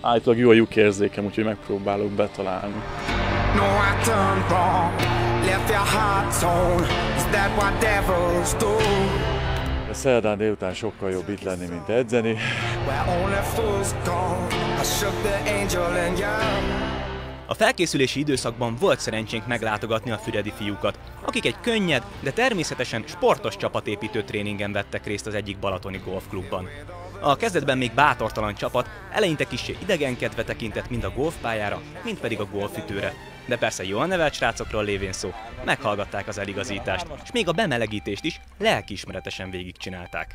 Állítólag jó a lyukérzékem, úgyhogy megpróbálok betalálni. No, I turned wrong, left your heart torn. Is that what devils do? A szerdán délután sokkal jobb itt lenni, mint edzeni. A felkészülési időszakban volt szerencsénk meglátogatni a füredi fiúkat, akik egy könnyed, de természetesen sportos csapatépítő tréningen vettek részt az egyik balatoni golfklubban. A kezdetben még bátortalan csapat eleinte kissé idegenkedve tekintett mind a golfpályára, mind pedig a golfütőre. De persze jól nevelt srácokról lévén szó, meghallgatták az eligazítást, és még a bemelegítést is lelkiismeretesen végigcsinálták.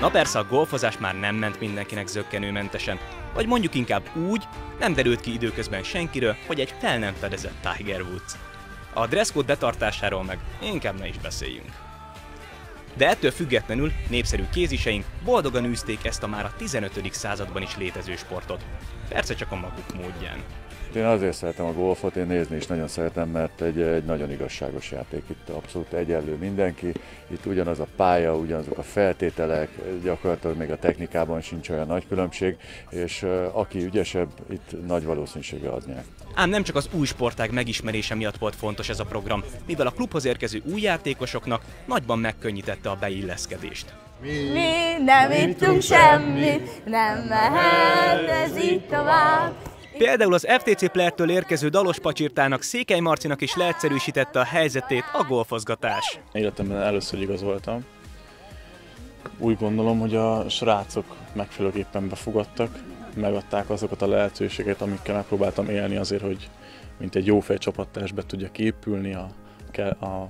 Na persze a golfozás már nem ment mindenkinek zöggenőmentesen, vagy mondjuk inkább úgy, nem derült ki időközben senkiről, hogy egy fel nem fedezett Tiger Woods. A dresscode betartásáról meg inkább ne is beszéljünk. De ettől függetlenül népszerű kéziseink boldogan űzték ezt a már a 15. században is létező sportot. Persze csak a maguk módján. Én azért szeretem a golfot, én nézni is nagyon szeretem, mert egy, egy nagyon igazságos játék. Itt abszolút egyenlő mindenki, itt ugyanaz a pálya, ugyanazok a feltételek, gyakorlatilag még a technikában sincs olyan nagy különbség, és aki ügyesebb, itt nagy valószínűséggel az nyer. Ám nem csak az új sportág megismerése miatt volt fontos ez a program, mivel a klubhoz érkező új játékosoknak nagyban megkönnyítette a beilleszkedést. Mi, Mi nem ittunk semmit, nem mehet ez így tovább. Például az FTC Playertől érkező dalos pacsirtának Székely Marcinak is leegyszerűsítette a helyzetét a golfozgatás. Életemben először igazoltam. Úgy gondolom, hogy a srácok megfelelőképpen befogadtak, megadták azokat a lehetőséget, amikkel megpróbáltam élni azért, hogy mint egy jó fejcsapattárs be tudja képülni a, a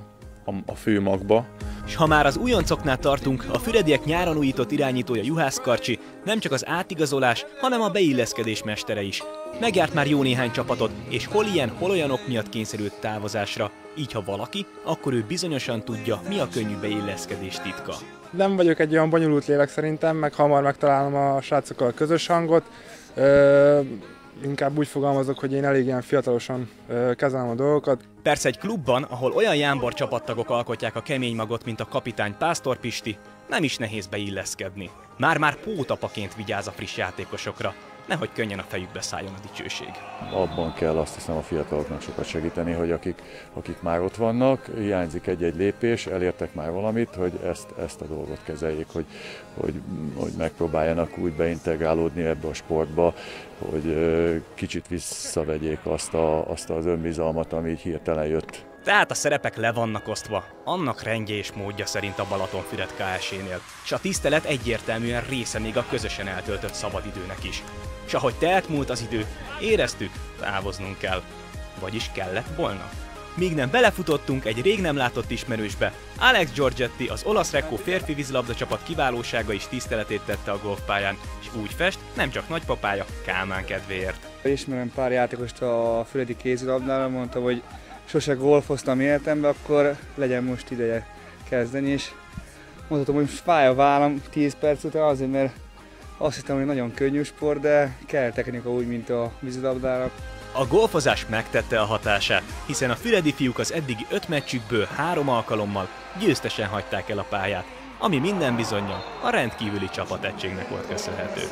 a, a fő magba. És ha már az újoncoknál tartunk, a Fürediek nyáron újított irányítója Juhász Karcsi nem csak az átigazolás, hanem a beilleszkedés mestere is. Megjárt már jó néhány csapatot, és hol ilyen, hol olyanok miatt kényszerült távozásra. Így ha valaki, akkor ő bizonyosan tudja, mi a könnyű beilleszkedés titka. Nem vagyok egy olyan bonyolult lélek szerintem, meg hamar megtalálom a srácokkal a közös hangot. Ö inkább úgy fogalmazok, hogy én elég ilyen fiatalosan kezelem a dolgokat. Persze egy klubban, ahol olyan jámbor csapattagok alkotják a kemény magot, mint a kapitány Pásztor Pisti, nem is nehéz beilleszkedni. Már-már pótapaként vigyáz a friss játékosokra, nehogy könnyen a fejükbe szálljon a dicsőség. Abban kell azt hiszem a fiataloknak sokat segíteni, hogy akik, akik már ott vannak, hiányzik egy-egy lépés, elértek már valamit, hogy ezt, ezt a dolgot kezeljék, hogy, hogy, hogy megpróbáljanak úgy beintegrálódni ebbe a sportba, hogy kicsit visszavegyék azt, a, azt az önbizalmat, ami így hirtelen jött tehát a szerepek le vannak osztva, annak rendje és módja szerint a Balatonfüred KS-nél, és a tisztelet egyértelműen része még a közösen eltöltött szabadidőnek is. És ahogy telt múlt az idő, éreztük, távoznunk kell. Vagyis kellett volna. Míg nem belefutottunk egy rég nem látott ismerősbe, Alex Giorgetti, az olasz Rekko férfi vízilabda csapat kiválósága is tiszteletét tette a golfpályán, és úgy fest, nem csak nagypapája, Kálmán kedvéért. Ismerem pár játékost a Füredi kézilabdára, mondta, hogy sose golfoztam életemben, akkor legyen most ideje kezdeni, és mondhatom, hogy fáj a vállam 10 perc után azért, mert azt hittem, hogy nagyon könnyű sport, de kell technika úgy, mint a vízilabdára. A golfozás megtette a hatását, hiszen a füredi fiúk az eddigi öt meccsükből három alkalommal győztesen hagyták el a pályát, ami minden bizonyal a rendkívüli csapategységnek volt köszönhető.